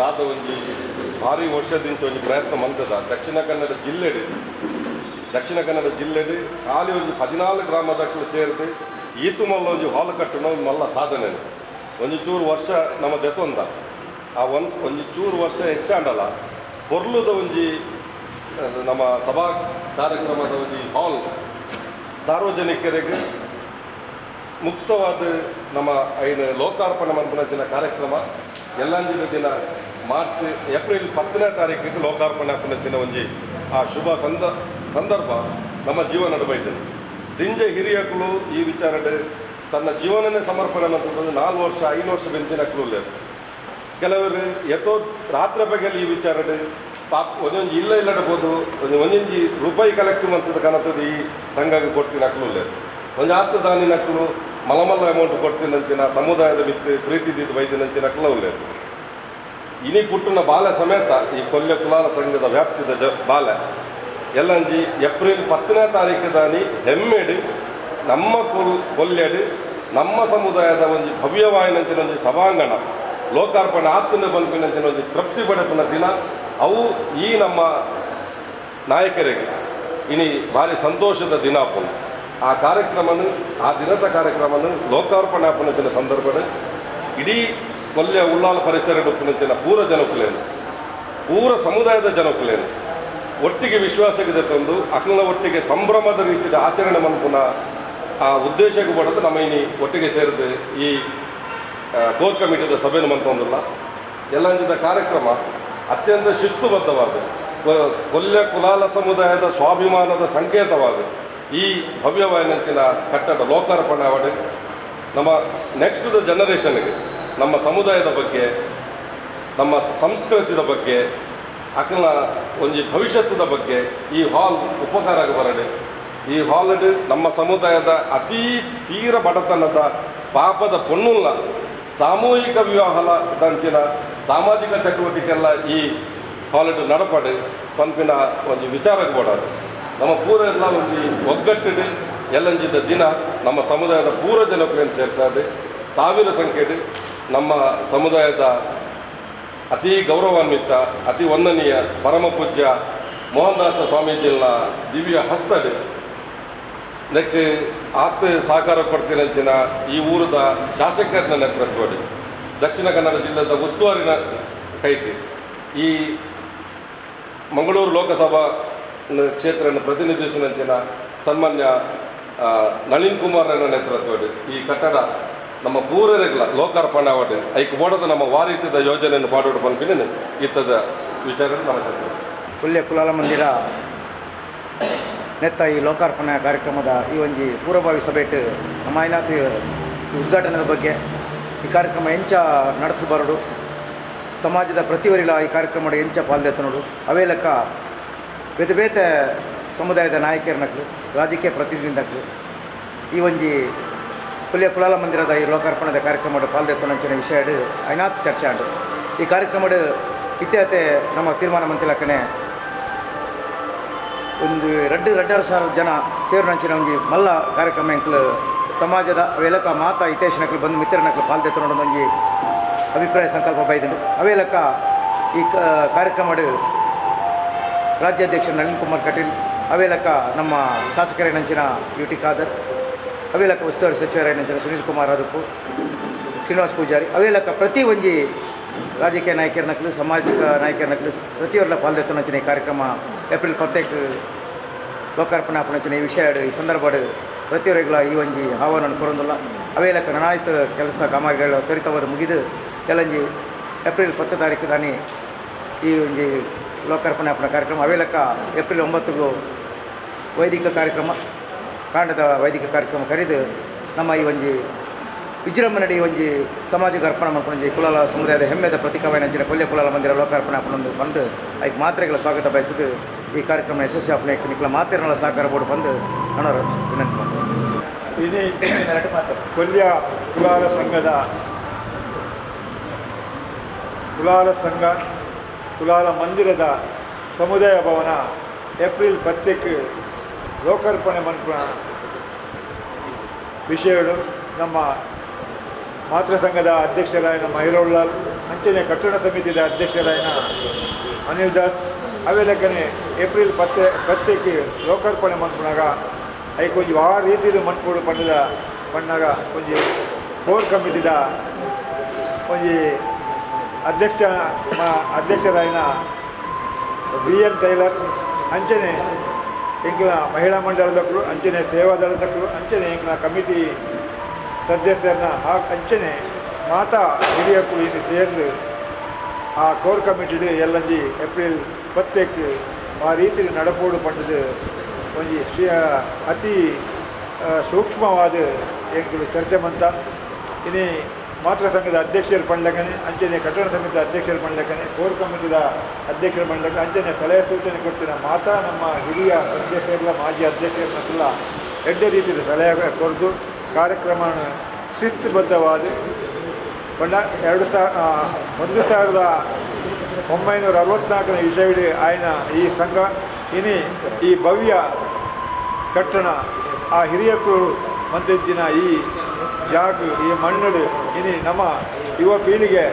ದಾದ ಒಂಜಿ ಭಾರಿ ವರ್ಷದಿಂಚ ಒಂಜಿ ಪ್ರಯತ್ನ ಮಂತದ ದಕ್ಷಿಣ ಕನ್ನಡ ಜಿಲ್ಲೆಡ್, ದಕ್ಷಿಣ ಕನ್ನಡ ಜಿಲ್ಲೆಡ್ ಖಾಲಿ ಒಂದು ಹದಿನಾಲ್ಕು ಗ್ರಾಮದಕ್ಕಲು ಸೇರಿದು. ಈತು ಮಲ್ಲ ಒಂಜಿ ಹಾಲು ಕಟ್ಟುನ ಒಂದು ಮಲ್ಲ ಸಾಧನೆ. ಒಂದು ಚೂರು ವರ್ಷ ನಮ್ಮ ದೆತೊಂದ ಆ ಒಂದು ಒಂದು ಚೂರು ವರ್ಷ ಹೆಚ್ಚಾಂಡಲ್ಲ. ಹೊರ್ಲುದ ಒಂಜಿ ನಮ್ಮ ಸಭಾ ಕಾರ್ಯಕ್ರಮದ ಒಂಜಿ ಹಾಲ್ ಸಾರ್ವಜನಿಕರಿಗೆ ಮುಕ್ತವಾದ ನಮ್ಮ ಐನು ಲೋಕಾರ್ಪಣೆ ದಿನ ಕಾರ್ಯಕ್ರಮ ಎಲ್ಲಂಜಿನ ದಿನ ಮಾರ್ಚ್, ಏಪ್ರಿಲ್ ಹತ್ತನೇ ತಾರೀಕಿಗೆ ಲೋಕಾರ್ಪಣೆ ಹಾಪುನಂಚಿನ ಒಂಜಿ ಆ ಶುಭ ಸಂದ, ಸಂದರ್ಭ ನಮ್ಮ ಜೀವನ ನಡುವೈತೆ ದಿಂಜ ಹಿರಿಯಕಲು ಈ ವಿಚಾರಡ್ ತನ್ನ ಜೀವನನೇ ಸಮರ್ಪಣೆ ಮಾಡ್ತದ್ದು ನಾಲ್ಕು ವರ್ಷ, ಐದು ವರ್ಷ ಬೆಂಚಿನಕ್ಕೂ ಲೇರು ಕೆಲವರು ಎತ್ತೋ ರಾತ್ರಿ ಬಗೆಯಲ್ಲಿ ಈ ವಿಚಾರಡ್ ಪಾಪ ಒಂದೊಂದು ಇಲ್ಲ ಇಲ್ಲಡಬಹುದು ಒಂದು ಒಂದೊಂದು ರೂಪಾಯಿ ಕಲೆಕ್ಟ್ ಮಾಡ್ತದ ಕನತದ ಈ ಸಂಘಕ್ಕೆ ಕೊಡ್ತೀನಿ ನಕ್ಲು ಒಂದು ಹತ್ತು ದಾನಿ ನಕ್ಲು ಮಲಮಲ್ಲ ಅಮೌಂಟ್ ಕೊಡ್ತೀನಂಚಿನ ಸಮುದಾಯದ ಮಿತ್ತು ಪ್ರೀತಿದಿದ್ದು ನಕ್ಲ ಉಳ್ಳೇದು ಇನಿ ಪುಟ್ಟನ ಬಾಲ ಸಮೇತ ಈ ಕೊಲ್ಯ ಕುಲಾಲ ಸಂಘದ ವ್ಯಾಪ್ತಿದ ಜ ಬಾಲ ಎಲ್ಲಂಜಿ ಏಪ್ರಿಲ್ ಪತ್ತನೇ ತಾರೀಕು ದಾನಿ ಹೆಮ್ಮೆಡು, ನಮ್ಮ ಕೊಲ್ ಕೊಲ್ಯಡು, ನಮ್ಮ ಸಮುದಾಯದ ಒಂದು ಭವ್ಯವಾಯಿನಂಚಿನ ಒಂದು ಸಭಾಂಗಣ, ಲೋಕಾರ್ಪಣೆ ಆತನ ಬಲ್ಪಿನಂಚಿನ ಒಂದು ತೃಪ್ತಿ ಪಡೆಪಿನ ದಿನ, ಅವು ಈ ನಮ್ಮ ನಾಯಕರಿಗೆ, ಇನಿ ಭಾರಿ ಸಂತೋಷದ ದಿನ ಆಪುನು ಆ ಕಾರ್ಯಕ್ರಮನು ಆ ದಿನದ ಕಾರ್ಯಕ್ರಮನು ಲೋಕಾರ್ಪಣೆ ಆಪುನಂಚಿನ ಸಂದರ್ಭದ ಇಡೀ ಕೊಲ್ಯ ಉಳ್ಳಾಲ ಪರಿಸರ ಉಪ್ಪುನಂಚಿನ ಪೂರ ಜನಕುಲೇನು. ಪೂರ ಸಮುದಾಯದ ಜನಕುಲೇನು. ಒಟ್ಟಿಗೆ ವಿಶ್ವಾಸಕ್ಕೆ ತಂದು ಅಕ್ಲನ ಒಟ್ಟಿಗೆ ಸಂಭ್ರಮದ ರೀತಿಯ ಆಚರಣೆ ಮನ್ಪುನ ಆ ಉದ್ದೇಶಕ್ಕೆ ಬಡದು ನಮ್ಮ ಇನಿ ಒಟ್ಟಿಗೆ ಸೇರಿದೆ ಈ ಕೋರ್ ಕಮಿಟಿದ ಸಭೆಯನ್ನು ಮಂತೊಂದಿಲ್ಲ ಎಲ್ಲಂಜಿದ ಕಾರ್ಯಕ್ರಮ ಅತ್ಯಂತ ಶಿಸ್ತುಬದ್ಧವಾದ ಕೊಲ್ಯ ಕುಲಾಲ ಸಮುದಾಯದ ಸ್ವಾಭಿಮಾನದ ಸಂಕೇತವಾದ ಈ ಭವ್ಯವಾಯಿನಂಚಿನ ಕಟ್ಟಡ ಲೋಕಾರ್ಪಣೆ ಮಾಡಿ ನಮ್ಮ ನೆಕ್ಸ್ಟ್ ಜನರೇಷನ್ಗೆ ನಮ್ಮ ಸಮುದಾಯದ ಬಗ್ಗೆ, ನಮ್ಮ ಸಂಸ್ಕೃತಿದ ಬಗ್ಗೆ ಅಕಲ ಒಂದು ಭವಿಷ್ಯದ ಬಗ್ಗೆ ಈ ಹಾಲ್ ಉಪಕಾರ ಬರಡೆ. ಈ ಹಾಲ್ ನಮ್ಮ ಸಮುದಾಯದ ಅತೀ ತೀರ ಬಡತನದ ಪಾಪದ ಪೊಣ್ಣುಲ್ಲ ಸಾಮೂಹಿಕ ವಿವಾಹಲ ದಂಚಿನ ಸಾಮಾಜಿಕ ಚಟುವಟಿಕೆಲ್ಲ ಈ ಹಾಲಿಡ್ ನಡಪಡೆ. ಪಂಪಿನ ಒಂದು ವಿಚಾರಕ್ಕೆ ಬೋಡಾದು ನಮ್ಮ ಪೂರ ಎಲ್ಲ ಒಂದು ಒಗ್ಗಟ್ಟಿಡು ಎಲ್ಲಂಜಿದ ದಿನ ನಮ್ಮ ಸಮುದಾಯದ ಪೂರ ಜನಪ್ರಿಯನ್ನು ಸೇರಿಸಾದೆ. ಸಾವಿರ ಸಂಖ್ಯೆಡು ನಮ್ಮ ಸಮುದಾಯದ ಅತಿ ಗೌರವಾನ್ವಿತ, ಅತಿ ವಂದನೀಯ ಪರಮ ಪೂಜ್ಯ ಮೋಹನ್ದಾಸ ಸ್ವಾಮೀಜಿನ ದಿವ್ಯ ಹಸ್ತಡ್ ನೆಕ್ಕೆ ಆತ ಸಹಕಾರ ಕೊಡ್ತೀನಂಚಿನ ಈ ಊರದ ಶಾಸಕರ ನೇತೃತ್ವಡಿ ದಕ್ಷಿಣ ಕನ್ನಡ ಜಿಲ್ಲೆದ ಉಸ್ತುವಾರಿನ ಕೈಟಿ. ಈ ಮಂಗಳೂರು ಲೋಕಸಭಾ ನ- ಪ್ರತಿನಿಧಿಸುವಂತಿನ ಸನ್ಮಾನ್ಯ ನಳಿನ್ ಕುಮಾರನ ನೇತೃತ್ವದಲ್ಲಿ ಈ ಕಟ್ಟಡ ನಮ್ಮ ಪೂರರೆಗ್ಲ ಲೋಕಾರ್ಪಣೆ ಅವಡ್ ಐಕ್ ಬೋಡದ ನಮ್ಮ ವಾರೀತದ ಯೋಜನೆಯನ್ನು ಪಾಡೋಡು ಪಂಪಿನ ಇತ್ತದ ವಿಚಾರ ನಮ್ಮ ಕುಲ್ಯ ಕುಲಾಲ ಮಂದಿರ ನೆತ್ತ ಈ ಲೋಕಾರ್ಪಣೆ ಕಾರ್ಯಕ್ರಮದ ಈ ಒಂಜಿ ಪೂರ್ವಭಾವಿ ಸಭೆಟ್ ನಮ್ಮ ಐನಾತ್ ಉದ್ಘಾಟನೆದ ಬಗ್ಗೆ ಈ ಕಾರ್ಯಕ್ರಮ ಎಂಚ ನಡತು ಬರಡು ಸಮಾಜದ ಪ್ರತಿವರಿಲ ಈ ಕಾರ್ಯಕ್ರಮದ ಎಂಚ ಪಾಲ್ದೆತ್ತನೋಡು ಅವೇ ಲೆಕ್ಕ ಬೇತೆ ಸಮುದಾಯದ ನಾಯಕರನ್ನಕ್ಕಲು ರಾಜಕೀಯ ಪ್ರತಿನಿಧಿನಕ್ಕಲು ಈ ಒಂಜಿ ಪುಲಿಯ ಕುಲಾಲ ಮಂದಿರದ ಈ ಲೋಕಾರ್ಪಣದ ಕಾರ್ಯಕ್ರಮದ ಪಾಲ್ದೆತ್ತನಂಚಿನ ವಿಷಯಡ್ ಐನಾತ್ ಚರ್ಚೆ ಆಂಡು. ಈ ಕಾರ್ಯಕ್ರಮದ ಇತ್ಯಾತೆ ನಮ್ಮ ತೀರ್ಮಾನ ಮಂತಿಲಕ್ಕನೆ ಒಂದು ರಡ್ಡು ರಡ್ಡಾರು ಸಾವಿರ ಜನ ಸೇರಿನಂಚಿನ ಒಂಜಿ ಮಲ್ಲ ಕಾರ್ಯಕ್ರಮ ಇಂಕ್ಲು ಸಮಾಜದ ಅವೇಲಕ ಮಾತಾ ಹಿತೇಶನಕ್ಲು ಬಂದು ಮಿತ್ರನಕ್ಲು ಪಾಲ್ದೆತ್ತನೊಂದು ಒಂಜಿ ಅಭಿಪ್ರಾಯ ಸಂಕಲ್ಪ ಬೈದಂಡು. ಅವೇಲಕ ಈ ಕಾರ್ಯಕ್ರಮ ರಾಜ್ಯಾಧ್ಯಕ್ಷ ನಳಿನ್ ಕುಮಾರ್ ಕಟೀಲ್, ಅವೇಲಕ ನಮ್ಮ ಶಾಸಕರೇನಂಚಿನ ಯು ಟಿ ಖಾದರ್, ಅವೇಲಕ ಉಸ್ತುವಾರಿ ಸಚಿವರೇನಂಚಿನ ಸುನೀಲ್ ಕುಮಾರ್ ಅದಪ್ಪು ಶ್ರೀನಿವಾಸ್ ಪೂಜಾರಿ, ಅವೇಲಕ ಪ್ರತಿ ಒಂಜಿ ರಾಜಕೀಯ ನಾಯಕರನಕ್ಲು ಸಾಮಾಜಿಕ ನಾಯಕರನಕ್ಲು ಪ್ರತಿಯೊರ್ಲ ಪಾಲ್ದೆತ್ತನಂಚಿನ ಈ ಕಾರ್ಯಕ್ರಮ ಏಪ್ರಿಲ್ ಪತ್ತೇಕ್ ಲೋಕಾರ್ಪಣೆ ಆಪಣಂಚಿನ ಈ ವಿಷಯ ಈ ಸಂದರ್ಭಡ್ ಪ್ರತಿಯೊರಿಗಳ ಈ ಒಂಜಿ ಆಹ್ವಾನ ಕೊರೊಂದಿಲ್ಲ. ಅವೇಲಕ ನನಾಯಿತ ಕೆಲಸ ಕಾಮಗಾರಿಗಳು ತ್ವರಿತವಾದ ಮುಗಿದು ಕೆಲಂಜಿ ಏಪ್ರಿಲ್ ಪತ್ತು ತಾರೀಕು ದಾನಿ ಈ ಒಂಜಿ ಲೋಕಾರ್ಪಣೆ ಆಪಣ ಕಾರ್ಯಕ್ರಮ ಅವೇಲಕ ಏಪ್ರಿಲ್ ಒಂಬತ್ತುಗೂ ವೈದಿಕ ಕಾರ್ಯಕ್ರಮ ಕಾಂಡದ ವೈದಿಕ ಕಾರ್ಯಕ್ರಮ ಕರೆದು ನಮ್ಮ ಈ ಒಂಜಿ ವಿಜೃಂಭಣೆಡಿ ಒಂಜಿ ಸಮಾಜಕ್ಕೆ ಅರ್ಪಣೆ ಮಾಡ್ಕೊಂಡು ಕುಲಾಲ ಸಮುದಾಯದ ಹೆಮ್ಮೆದ ಪ್ರತಿಕಾವಾಯಿನಂಚಿನ ಕೊಲ್ಯ ಕುಲಾಲ ಮಂದಿರ ಲೋಕಾರ್ಪಣೆ ಹಾಕೊಂಡು ಬಂದು ಅದಕ್ಕೆ ಮಾತ್ರೆಗಳ ಸ್ವಾಗತ ಬಯಸಿದ್ದು ಈ ಕಾರ್ಯಕ್ರಮ ಯಶಸ್ವಿ ಆಪಣೆ ನಿಖಲ ಮಾತ್ರೆಗಳ ಸಹಕಾರ ಬೋರ್ಡ್ ಬಂದು ನಾನು ವಿನಂತಿ ಮಾಡ್ತೀನಿ ಇಡೀ ಕೊಲ್ಯ ಕುಲಾಲ ಸಂಘದ ಕುಲಾಲ ಸಂಘ ಕುಲಾಲ ಮಂದಿರದ ಸಮುದಾಯ ಭವನ, ಏಪ್ರಿಲ್ ಪತ್ತಕ್ಕೆ ಲೋಕಾರ್ಪಣೆ ಮನ್ಪುನ ವಿಷಯಗಳು ನಮ್ಮ ಮಾತೃ ಸಂಘದ ಅಧ್ಯಕ್ಷರಾಯನ ಮಹಿರೋಳ್ಳಾಲ್ ಅಂಚನೆ ಕಟ್ಟಡ ಸಮಿತಿಯ ಅಧ್ಯಕ್ಷರಾಯನ ಅನಿಲ್ ದಾಸ್ ಅವೆಲ್ಲಕ್ಕನೆ ಏಪ್ರಿಲ್ ಪತ್ತೆ ಪತ್ತಕ್ಕೆ ಲೋಕಾರ್ಪಣೆ ಮನ್ಪುನಾಗ ಐಕ್ ಕೊಂಚ ಆ ರೀತಿಯಲ್ಲಿ ಮನ್ಪುಡು ಪಂಡದ ಪಣ್ಣಾಗ, ಒಂಜಿ ಕೋರ್ ಕಮಿಟಿದ ಒಂಜಿ ಅಧ್ಯಕ್ಷ ಅಧ್ಯಕ್ಷರಾಯಿನ ಬಿ ಎನ್ ಟೈಲರ್ ಅಂಚನೆ ಇಂಕಿನ ಮಹಿಳಾ ಮಂಡಳದಕ್ಕೂ ಅಂಚನೆ ಸೇವಾದಳದಕ್ಕಳು ಅಂಚನೆ ಇಂಕಿನ ಕಮಿಟಿ ಸದಸ್ಯರನ್ನ ಆ ಅಂಚನೆ ಮಾತಾ ಹಿರಿಯಕ್ಕೂ ಇಲ್ಲಿ ಸೇರಿದು ಆ ಕೋರ್ ಕಮಿಟಿಡ್ ಎಲ್ಲಂಜಿ ಏಪ್ರಿಲ್ ಪತ್ತೆಕ್ ಆ ರೀತಿ ನಡಪೋಡು ಪಂಡದು ಒಂಜಿ ಶ್ರೀ ಅತಿ ಸೂಕ್ಷ್ಮವಾದ ಎಂಕುಲು ಚರ್ಚೆ ಮಂತ ಇನಿ ಮಾತೃ ಸಂಘದ ಅಧ್ಯಕ್ಷರು ಪಂಡ್ಲಕ್ಕನೆ ಅಂಚನೆ ಕಟ್ಟಡ ಸಮಿತಿಯ ಅಧ್ಯಕ್ಷರು ಪಂಡ್ಲಕ್ಕನೆ ಕೋರ್ ಕಮಿಟಿದ ಅಧ್ಯಕ್ಷರು ಪಂಡಕ ಅಂಚನೆ ಸಲಹೆ ಸೂಚನೆ ಕೊಡ್ತಿನ ಮಾತಾ ನಮ್ಮ ಹಿರಿಯ ಸದಸ್ಯರಲ್ಲ ಮಾಜಿ ಅಧ್ಯಕ್ಷರನ್ನೆಲ್ಲ ಎಡ್ಡೆ ರೀತಿಯ ಸಲಹೆ ಕೊರೆದು ಕಾರ್ಯಕ್ರಮ ಶಿಸ್ತುಬದ್ಧವಾದ ಪಂಡ ಎರಡು ಸಾವಿರ ಒಂದು ಸಾವಿರದ ಒಂಬೈನೂರ ಅರವತ್ನಾಲ್ಕನೇ ವಿಷಯವಿಡಿ ಆಯ್ನ ಈ ಸಂಘ, ಇನಿ ಈ ಭವ್ಯ ಕಟ್ಟಣ ಆ ಹಿರಿಯಕ್ಕೂ ಮಂತಜ್ಜಿನ ಈ ಜಾಗ ಈ ಮಣ್ಣು ಇನಿ ನಮ್ಮ ಯುವ ಪೀಳಿಗೆ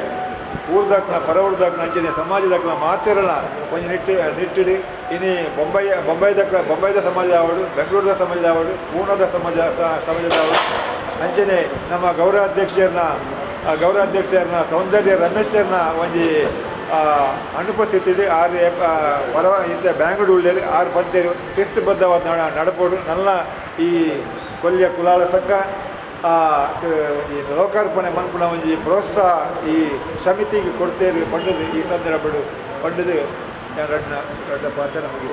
ಊರ್ದಾಕ್ನ ಪರ ಅಂಚಿನ ಸಮಾಜದಾಕ್ನ ಮಾತಿರಲ್ಲ ಒಂದು ನಿಟ್ಟು ನಿಟ್ಟಿಡಿ ಇನಿ ಬೊಂಬೈ ಬೊಂಬೈದಕ್ಕ ಬೊಂಬೈದ ಸಮಾಜದ ಅವಳು ಬೆಂಗಳೂರದ ಸಮಾಜದ ಅವಳು ಪೂರ್ಣದ ಸಮಾಜ ಸಮಾಜದ ಅವಳು ಅಂಚನೆ ನಮ್ಮ ಗೌರವಾಧ್ಯಕ್ಷರನ್ನ ಗೌರವಾಧ್ಯಕ್ಷರನ್ನ ಸೌಂದರ್ಯ ರಮೇಶರ್ನ ಆ, ಅನುಪಸ್ಥಿತಿ ಆರು ಪರವ ಇಂಥ ಬ್ಯಾಂಗ್ಳೂರು ಉಳ್ಳೇರಿ ಆರು ಪದ್ಯ ಶಿಸ್ತುಬದ್ಧವಾದ ನಡ ನಡಪೋಡು. ನನ್ನ ಈ ಕೊಲ್ಲಿಯ ಕುಲಾಲ ಸಂಘ ಆ, ಕ- ಈ ಲೋಕಾರ್ಪಣೆ ಮನ್ಪುನ ಒಂಜಿ ಪ್ರೋತ್ಸಾಹ ಈ ಸಮಿತಿಗೆ ಕೊಡ್ತೇವೆ ಪಂಡದು ಈ ಸಂದರ್ಭ ಪಂಡದು ರಡ್ನ ದೊಡ್ಡ ಪಾತ್ರ ನಮಗೆ